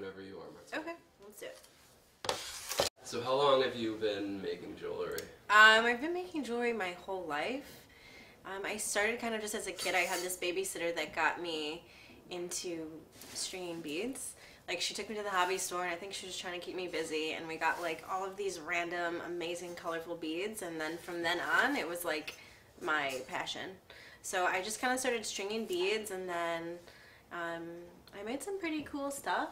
You are. Okay, let's do it. So how long have you been making jewelry? Um, I've been making jewelry my whole life. Um, I started kind of just as a kid. I had this babysitter that got me into stringing beads. Like she took me to the hobby store and I think she was trying to keep me busy and we got like all of these random amazing colorful beads and then from then on it was like my passion. So I just kind of started stringing beads and then um, I made some pretty cool stuff.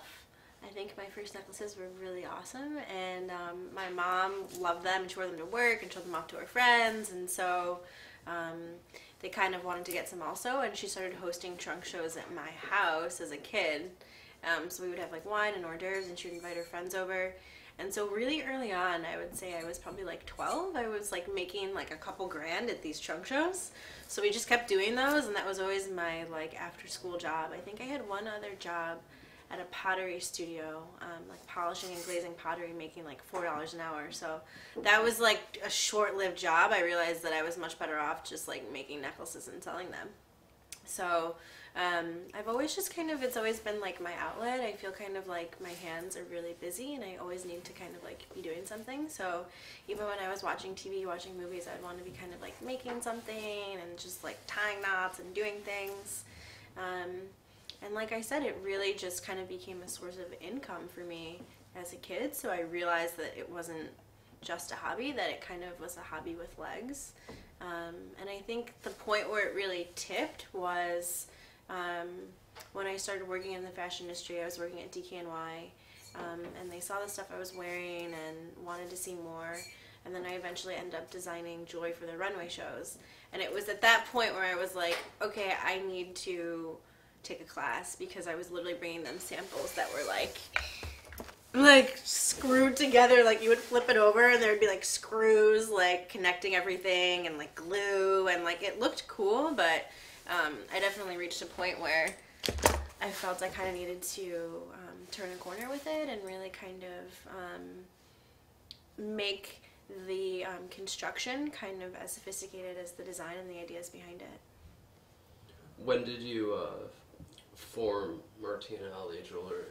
I think my first necklaces were really awesome and um, my mom loved them and she wore them to work and showed them off to her friends and so um, they kind of wanted to get some also and she started hosting trunk shows at my house as a kid. Um, so we would have like wine and hors d'oeuvres and she would invite her friends over. And so really early on, I would say I was probably like 12, I was like making like a couple grand at these trunk shows. So we just kept doing those and that was always my like after school job. I think I had one other job at a pottery studio, um, like polishing and glazing pottery, making like four dollars an hour. So that was like a short-lived job. I realized that I was much better off just like making necklaces and selling them. So um, I've always just kind of, it's always been like my outlet. I feel kind of like my hands are really busy and I always need to kind of like be doing something. So even when I was watching TV, watching movies, I'd want to be kind of like making something and just like tying knots and doing things. Um, and like I said, it really just kind of became a source of income for me as a kid. So I realized that it wasn't just a hobby, that it kind of was a hobby with legs. Um, and I think the point where it really tipped was um, when I started working in the fashion industry. I was working at DKNY, um, and they saw the stuff I was wearing and wanted to see more. And then I eventually ended up designing jewelry for the runway shows. And it was at that point where I was like, okay, I need to take a class because I was literally bringing them samples that were like like screwed together like you would flip it over and there would be like screws like connecting everything and like glue and like it looked cool but um, I definitely reached a point where I felt I kind of needed to um, turn a corner with it and really kind of um, make the um, construction kind of as sophisticated as the design and the ideas behind it. When did you uh, form Martine Ali Jewelry?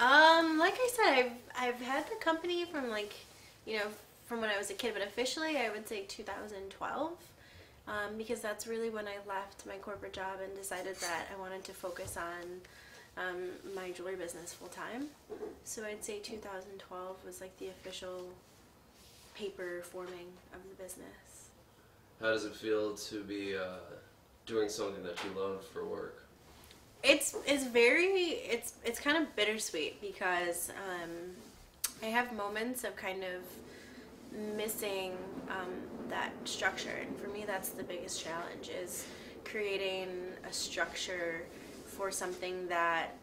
Um, like I said, I've I've had the company from like, you know, from when I was a kid, but officially I would say 2012, um, because that's really when I left my corporate job and decided that I wanted to focus on um, my jewelry business full time. So I'd say 2012 was like the official paper forming of the business. How does it feel to be uh, doing something that you love for work? It's it's very it's it's kind of bittersweet because um, I have moments of kind of missing um, that structure, and for me, that's the biggest challenge is creating a structure for something that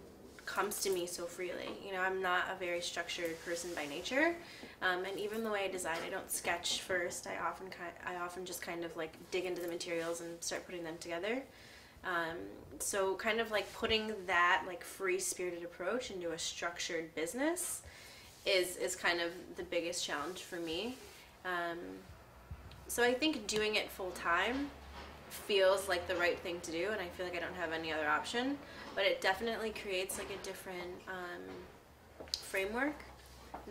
comes to me so freely. You know, I'm not a very structured person by nature, um, and even the way I design, I don't sketch first. I often I often just kind of like dig into the materials and start putting them together. Um, so kind of like putting that like free spirited approach into a structured business is is kind of the biggest challenge for me. Um, so I think doing it full time feels like the right thing to do, and I feel like I don't have any other option. But it definitely creates like a different um, framework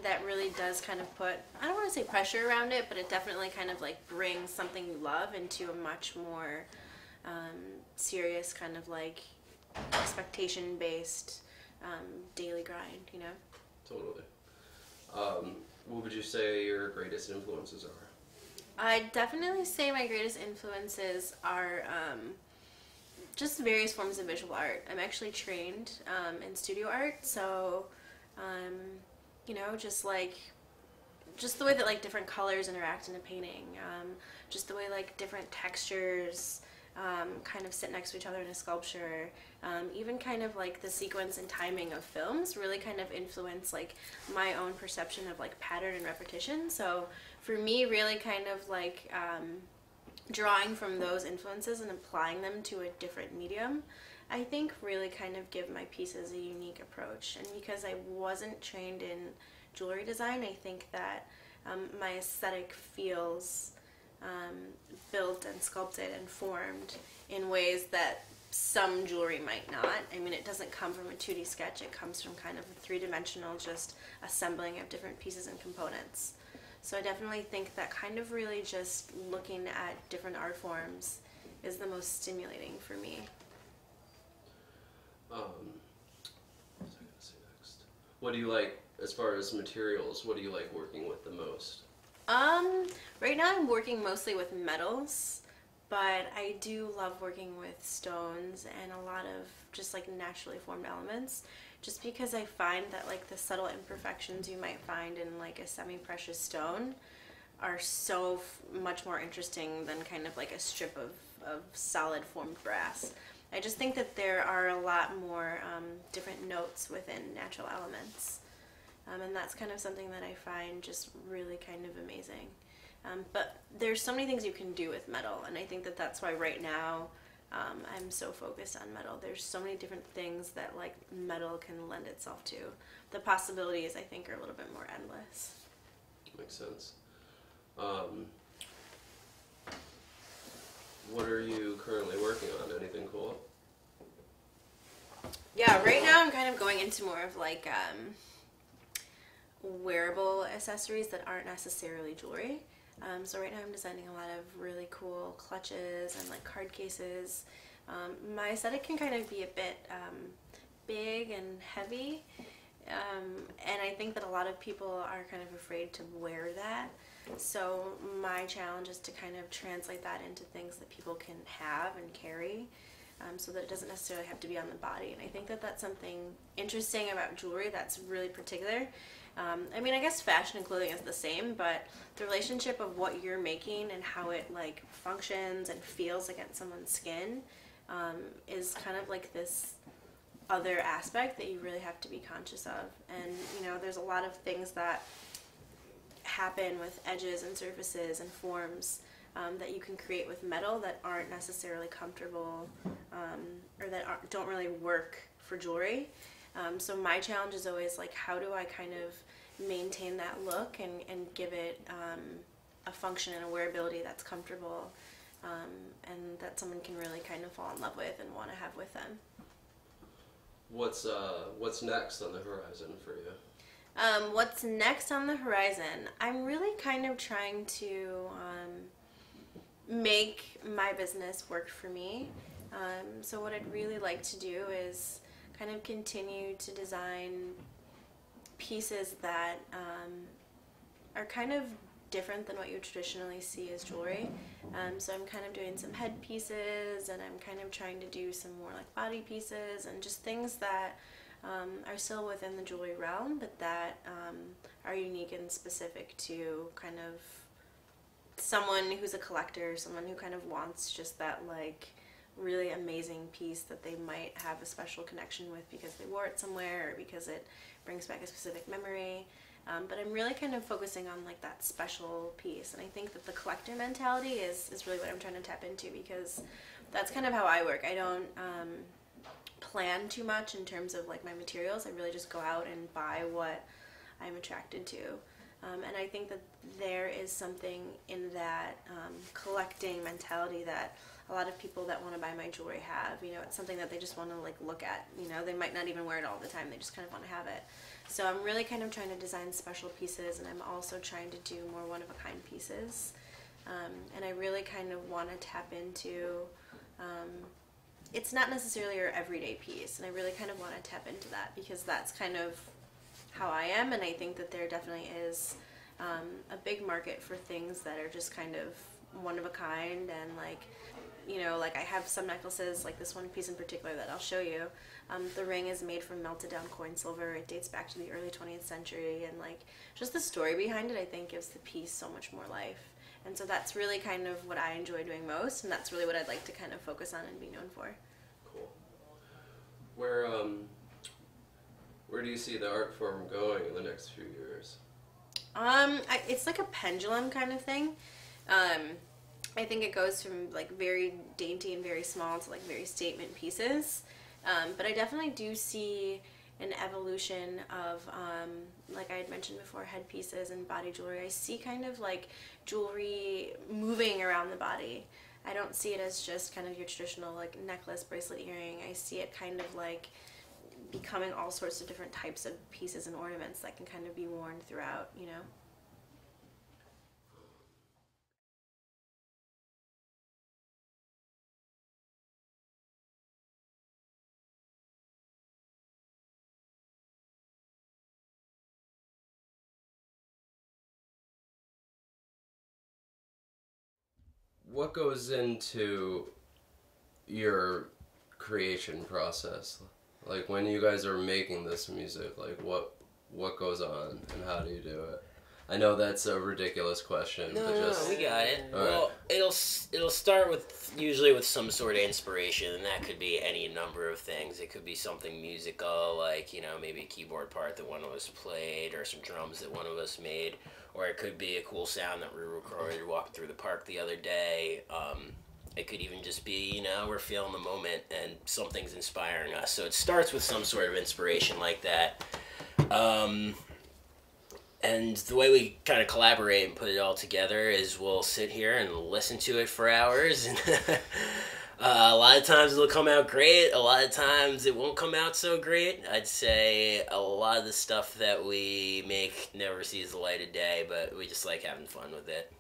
that really does kind of put I don't want to say pressure around it, but it definitely kind of like brings something you love into a much more um, serious kind of like expectation based um, daily grind, you know? Totally. Um, what would you say your greatest influences are? I definitely say my greatest influences are um, just various forms of visual art. I'm actually trained um, in studio art, so um, you know, just like just the way that like different colors interact in a painting, um, just the way like different textures um, kind of sit next to each other in a sculpture. Um, even kind of like the sequence and timing of films really kind of influence like my own perception of like pattern and repetition. So for me, really kind of like um, drawing from those influences and applying them to a different medium. I think really kind of give my pieces a unique approach. And because I wasn't trained in jewelry design, I think that um, my aesthetic feels um, built and sculpted and formed in ways that some jewelry might not. I mean, it doesn't come from a 2D sketch, it comes from kind of a three dimensional just assembling of different pieces and components. So I definitely think that kind of really just looking at different art forms is the most stimulating for me. Um, what? What do you like as far as materials? What do you like working with the most? Um, right now I'm working mostly with metals, but I do love working with stones and a lot of just like naturally formed elements. Just because I find that like the subtle imperfections you might find in like a semi-precious stone are so much more interesting than kind of like a strip of, of solid formed brass. I just think that there are a lot more um, different notes within natural elements. Um, and that's kind of something that I find just really kind of amazing. Um, but there's so many things you can do with metal, and I think that that's why right now um, I'm so focused on metal. There's so many different things that like metal can lend itself to. The possibilities I think are a little bit more endless. Makes sense. Um, what are you currently working on? Anything cool? Yeah, right now I'm kind of going into more of like um, wearable accessories that aren't necessarily jewelry. Um, so right now I'm designing a lot of really cool clutches and like card cases. Um, my aesthetic can kind of be a bit um, big and heavy, um, and I think that a lot of people are kind of afraid to wear that. So my challenge is to kind of translate that into things that people can have and carry. Um, so that it doesn't necessarily have to be on the body. And I think that that's something interesting about jewelry that's really particular. Um, I mean, I guess fashion and clothing is the same, but the relationship of what you're making and how it like functions and feels against someone's skin um, is kind of like this other aspect that you really have to be conscious of. And you know, there's a lot of things that happen with edges and surfaces and forms um, that you can create with metal that aren't necessarily comfortable um, or that don't really work for jewelry. Um, so my challenge is always like, how do I kind of maintain that look and, and give it um, a function and a wearability that's comfortable um, and that someone can really kind of fall in love with and want to have with them. What's uh what's next on the horizon for you? Um, what's next on the horizon? I'm really kind of trying to um, make my business work for me. Um, so, what I'd really like to do is kind of continue to design pieces that um, are kind of different than what you traditionally see as jewelry. Um, so I'm kind of doing some head pieces and I'm kind of trying to do some more like body pieces and just things that um, are still within the jewelry realm but that um, are unique and specific to kind of someone who's a collector, someone who kind of wants just that like really amazing piece that they might have a special connection with because they wore it somewhere or because it brings back a specific memory. Um, but I'm really kind of focusing on like that special piece, and I think that the collector mentality is is really what I'm trying to tap into because that's kind of how I work. I don't um, plan too much in terms of like my materials. I really just go out and buy what I'm attracted to. Um, and I think that there is something in that um, collecting mentality that a lot of people that want to buy my jewelry have. You know, it's something that they just want to like look at. You know, they might not even wear it all the time. They just kind of want to have it. So I'm really kind of trying to design special pieces, and I'm also trying to do more one of a kind pieces. Um, and I really kind of want to tap into. Um, it's not necessarily your everyday piece, and I really kind of want to tap into that because that's kind of how I am, and I think that there definitely is um, a big market for things that are just kind of one of a kind and like you know like I have some necklaces like this one piece in particular that I'll show you. Um, the ring is made from melted down coin silver. It dates back to the early 20th century and like just the story behind it I think gives the piece so much more life. And so that's really kind of what I enjoy doing most and that's really what I'd like to kind of focus on and be known for. Cool. Where um where do you see the art form going in the next few years? Um, I, it's like a pendulum kind of thing. Um, I think it goes from like very dainty and very small to like very statement pieces. Um, but I definitely do see an evolution of, um, like I had mentioned before, headpieces and body jewelry. I see kind of like jewelry moving around the body. I don't see it as just kind of your traditional like necklace, bracelet, earring. I see it kind of like becoming all sorts of different types of pieces and ornaments that can kind of be worn throughout, you know? What goes into your creation process? Like when you guys are making this music, like what what goes on and how do you do it? I know that's a ridiculous question, No, but just no, we got it. All well, it'll it'll start with usually with some sort of inspiration, and that could be any number of things. It could be something musical, like you know maybe a keyboard part that one of us played, or some drums that one of us made, or it could be a cool sound that we recorded walking through the park the other day. Um, it could even just be you know we're feeling the moment and something's inspiring us. So it starts with some sort of inspiration like that. Um, and the way we kind of collaborate and put it all together is we'll sit here and listen to it for hours and uh, a lot of times it'll come out great a lot of times it won't come out so great i'd say a lot of the stuff that we make never sees the light of day but we just like having fun with it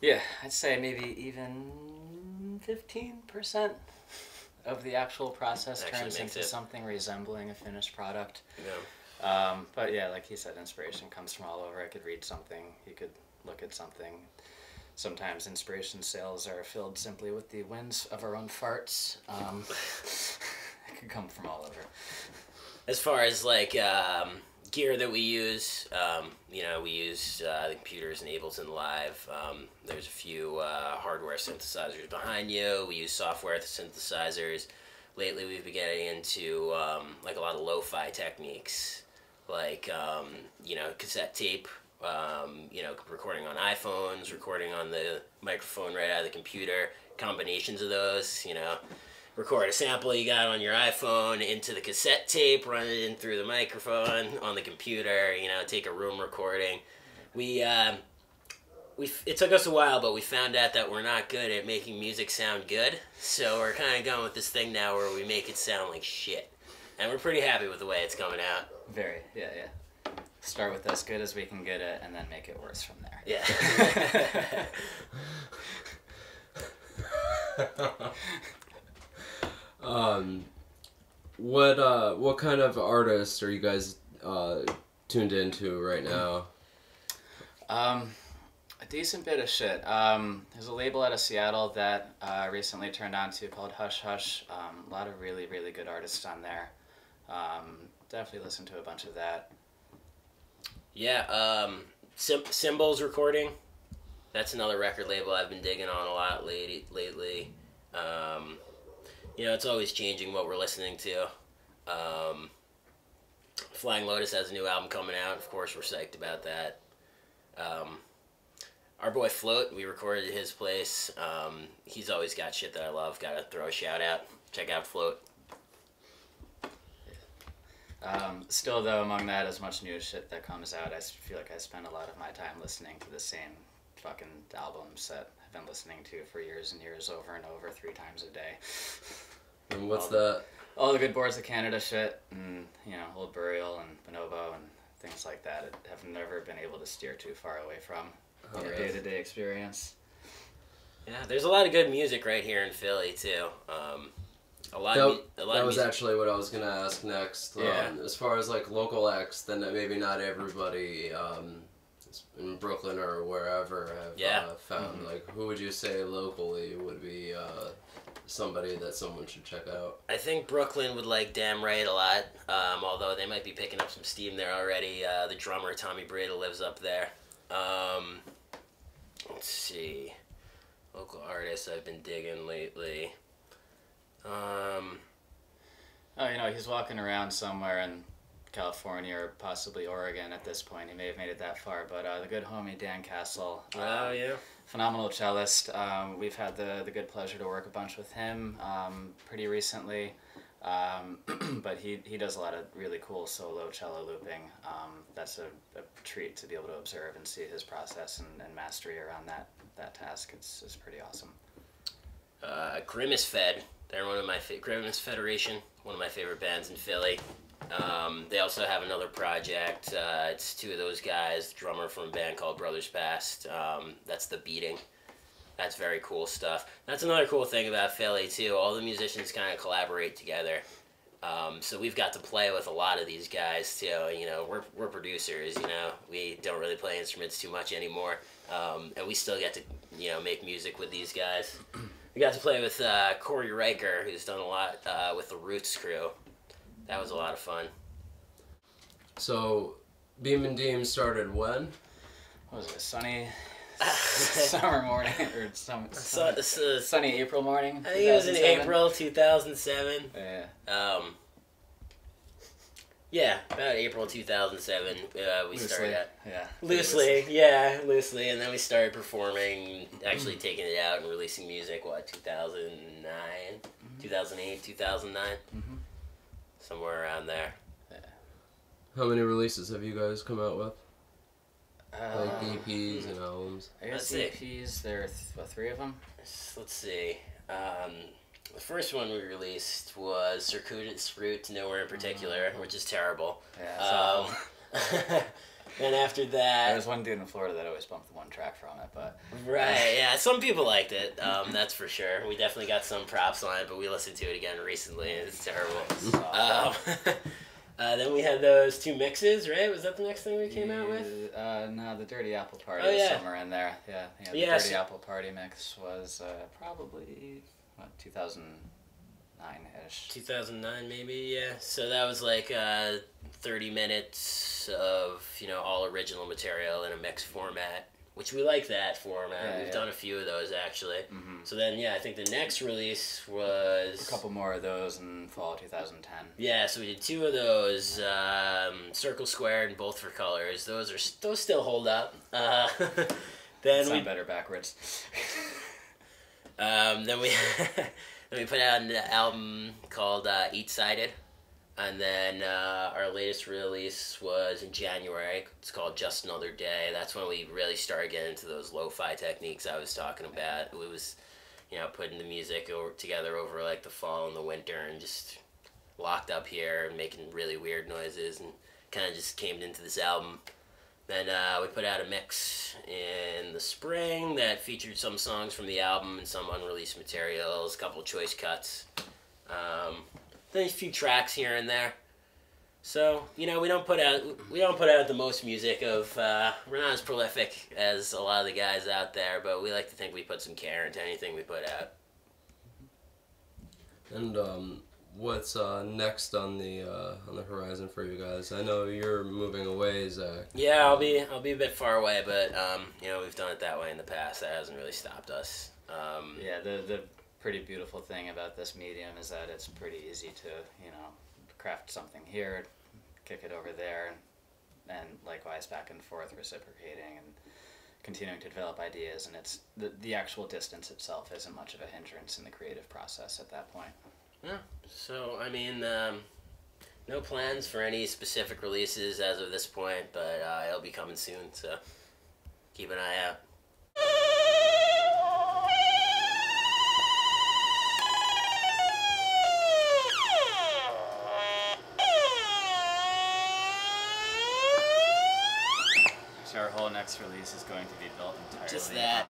Yeah, I'd say maybe even fifteen percent of the actual process Actually turns into it. something resembling a finished product. know Um, but yeah, like he said, inspiration comes from all over. I could read something, he could look at something. Sometimes inspiration sails are filled simply with the winds of our own farts. Um, it could come from all over. as far as like um, gear that we use, um, you know, we use uh, the computers in Ableton Live. Um, there's a few uh, hardware synthesizers behind you. We use software synthesizers. Lately, we've been getting into um, like a lot of lo-fi techniques, like um, you know, cassette tape. Um, you know, recording on iPhones, recording on the microphone right out of the computer, combinations of those. You know, record a sample you got on your iPhone into the cassette tape, run it in through the microphone on the computer. You know, take a room recording. We um, we it took us a while, but we found out that we're not good at making music sound good. So we're kind of going with this thing now where we make it sound like shit, and we're pretty happy with the way it's coming out. Very, yeah, yeah. Start with as good as we can get it, and then make it worse from there. Yeah. um what uh what kind of artists are you guys uh tuned into right now? Um, a decent bit of shit. Um, there's a label out of Seattle that uh, recently turned on to called Hush Hush. Um, a lot of really, really good artists on there. Um, definitely listen to a bunch of that. Yeah, um, Sim- Symbols Recording. That's another record label I've been digging on a lot lately. lately. Um, you know, it's always changing what we're listening to. Um, Flying Lotus has a new album coming out. Of course, we're psyched about that. Um, our boy Float, we recorded at his place. Um, he's always got shit that I love. Gotta throw a shout out. Check out Float. Um, still, though, among that, as much new shit that comes out, I feel like I spend a lot of my time listening to the same fucking albums that I've been listening to for years and years over and over, three times a day. And what's All that? all the good Boards of Canada shit, and you know, Old Burial and Bonobo and things like that. I have never been able to steer too far away from Oh, the day to day experience. Yeah, there's a lot of good music right here in Philly too. Um, a lot. That, of, mu- a lot that was music. actually what I was gonna ask next. Yeah. Um, as far as like local acts, then maybe not everybody um, in Brooklyn or wherever have Yeah. uh, found. Like, who would you say locally would be uh, somebody that someone should check out? I think Brooklyn would like Damn Right a lot, um, although they might be picking up some steam there already. Uh, the drummer, Tommy Breda, lives up there. Um, let's see. Local artists I've been digging lately. Um, Oh, you know, he's walking around somewhere in California or possibly Oregon at this point. He may have made it that far, but uh, the good homie Dan Castle. um, oh, yeah. phenomenal cellist. Um, we've had the, the good pleasure to work a bunch with him um, pretty recently. Um, but he, he does a lot of really cool solo cello looping. Um, that's a, a treat to be able to observe and see his process and, and mastery around that, that task. It's, it's pretty awesome. Uh, Grimace Fed. They're one of my fa- Grimace Federation, one of my favorite bands in Philly. Um, they also have another project. Uh, it's two of those guys, drummer from a band called Brothers Past. Um, that's the beating. That's very cool stuff. That's another cool thing about Philly too. All the musicians kind of collaborate together. Um, so we've got to play with a lot of these guys too. You know, we're, we're producers. You know, we don't really play instruments too much anymore, um, and we still get to you know make music with these guys. We got to play with uh, Korey Riker, who's done a lot uh, with the Roots crew. That was a lot of fun. So, Beam and Deem started when? What was it? Sunny summer morning or some, So, sunny, so, sunny April morning? I think it was in April 2007. Yeah. Um, yeah, about April 2007, uh, we Loosely. started out. Yeah. Loosely, yeah, loosely, and then we started performing, actually taking it out and releasing music. What 2009, 2008, 2009, Mhm. Somewhere around there. How many releases have you guys come out with? Uh, Like EPs and albums? I guess Let's EPs. There are th- what, three of them. Let's see. Um, the first one we released was Circuitous Fruit to Nowhere in Particular, which is terrible. Yeah. Um, and after that There was one dude in Florida that always bumped the one track from it, but Right, yeah. Some people liked it. Um, that's for sure. We definitely got some props on it, but we listened to it again recently, and it's terrible. it's. Um, uh, then we had those two mixes, right? Was that the next thing we came out with? Uh, no, the Dirty Apple Party Oh, was yeah. somewhere in there. Yeah, yeah. The Yeah, Dirty so- Apple Party mix was uh, probably what 2009 ish. 2009, maybe, yeah. So that was like uh, 30 minutes of, you know, all original material in a mixed format, which we like that format. Yeah, We've yeah. done a few of those, actually. hmm So then, yeah, I think the next release was... A couple more of those in fall 2010. Yeah, so we did two of those, um, circle Square and both for colors. Those are those still hold up. Uh, then Sound we better backwards. um, then we then we put out an album called uh, Eat Sided, and then uh, our latest release was in January. It's called Just Another Day. That's when we really started getting into those lo-fi techniques I was talking about. It was, you know, putting the music over, together over like the fall and the winter, and just locked up here and making really weird noises, and kind of just came into this album. Then uh, we put out a mix in the spring that featured some songs from the album and some unreleased materials, a couple choice cuts, um, then a few tracks here and there. So you know we don't put out we don't put out the most music of uh, we're not as prolific as a lot of the guys out there, but we like to think we put some care into anything we put out. And um, what's uh, next on the uh, on the horizon for you guys? I know you're moving away, Zach. Yeah, I'll be I'll be a bit far away, but um, you know we've done it that way in the past. That hasn't really stopped us. Um, Yeah, the the pretty beautiful thing about this medium is that it's pretty easy to you know craft something here, kick it over there, and, and likewise back and forth, reciprocating and continuing to develop ideas. And it's the the actual distance itself isn't much of a hindrance in the creative process at that point. Yeah. So I mean, um, no plans for any specific releases as of this point, but uh, it'll be coming soon. So keep an eye out. So our whole next release is going to be built entirely. Just that.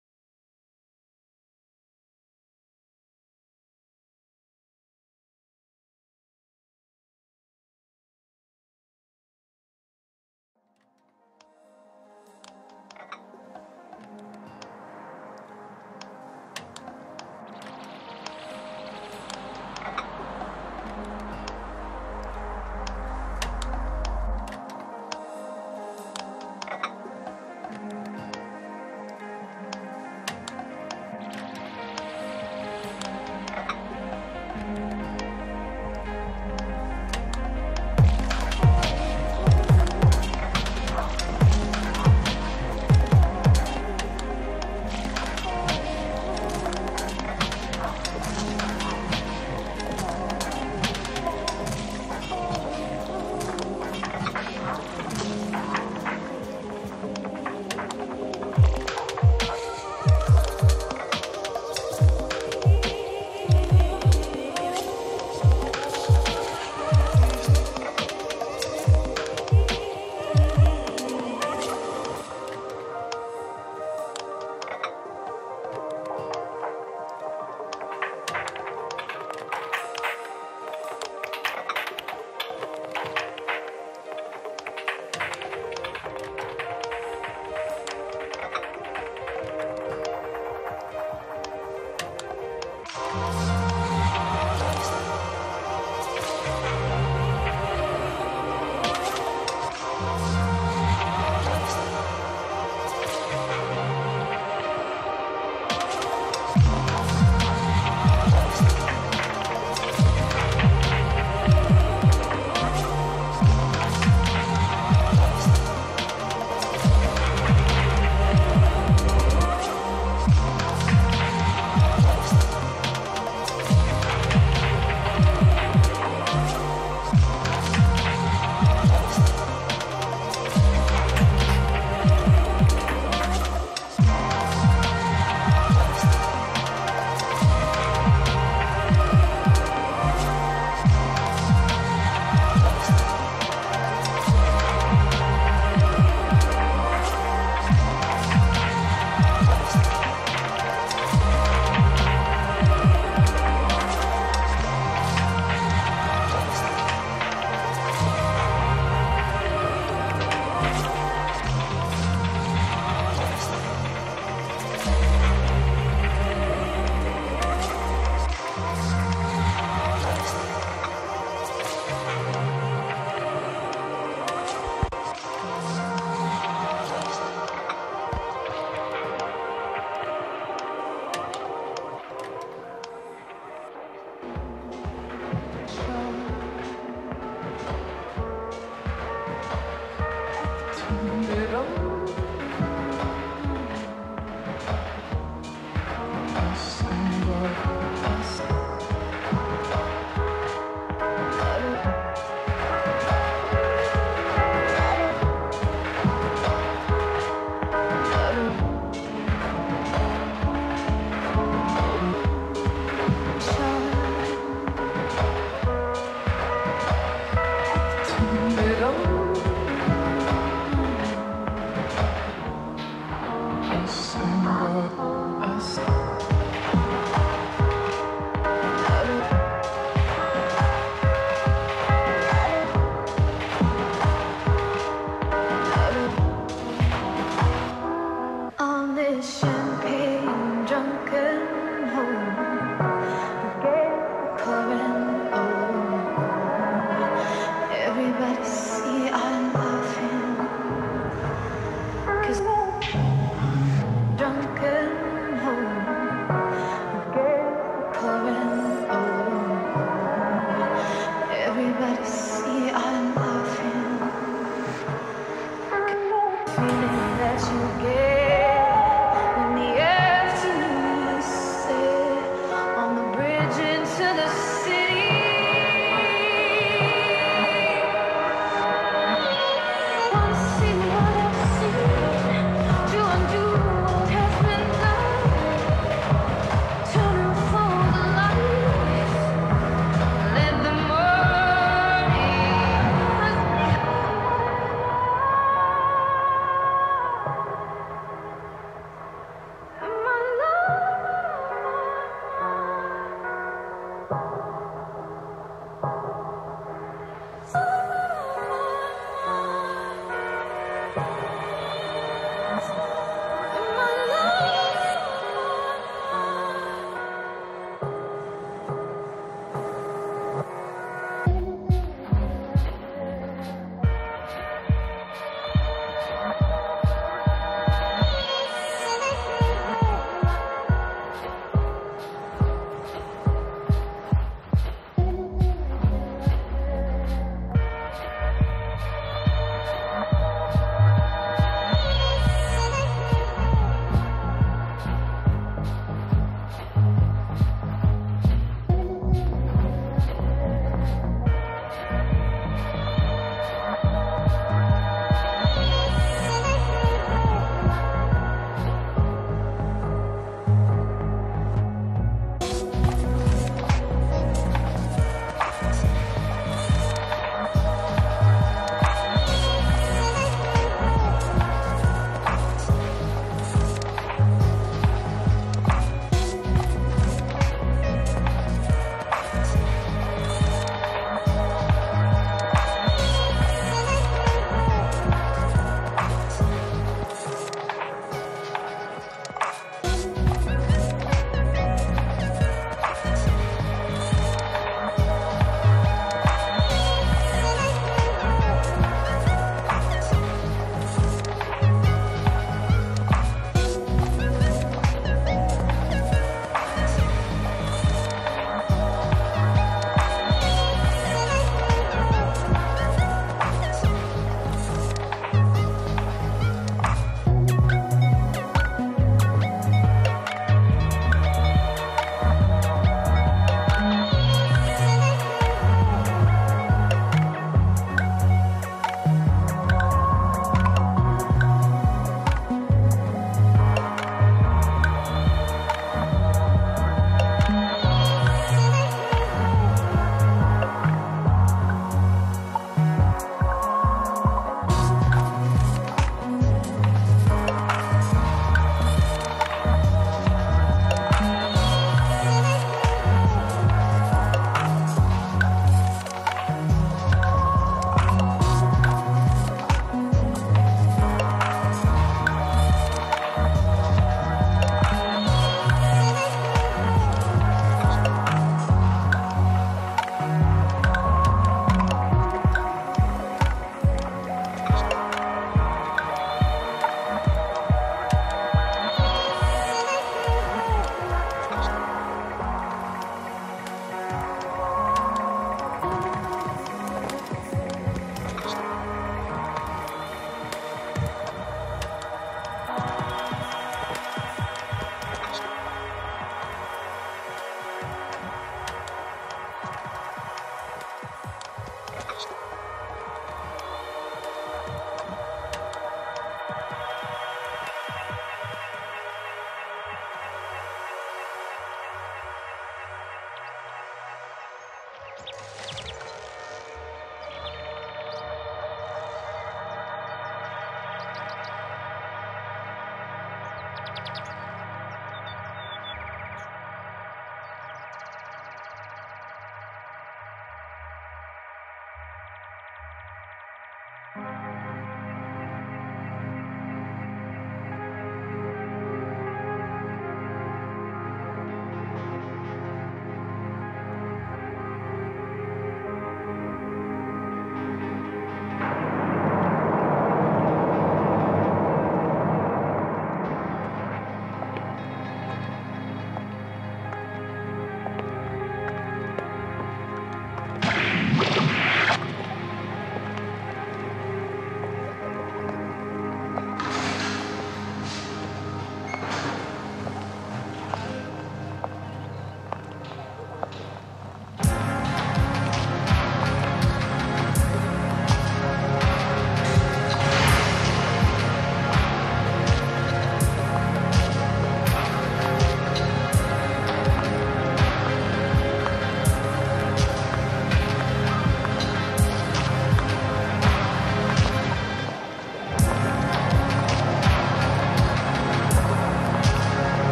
entendeu?